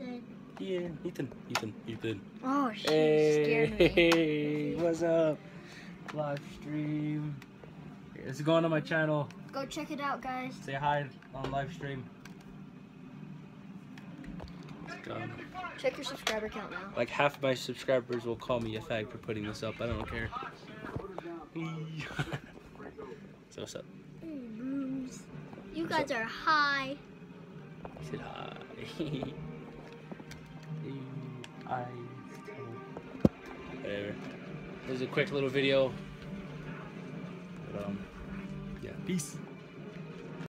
Ethan. Ian, Ethan, Ethan, Ethan. Oh, she scared me. Hey, what's up? Live stream. It's going on my channel. Go check it out, guys. Say hi on live stream. Um, Check your subscriber count now. like half of my subscribers will call me a fag for putting this up. I don't care. so what's up? Hey, You What's guys are high. He said hi. I. Whatever. This is a quick little video. But, um, yeah. Peace.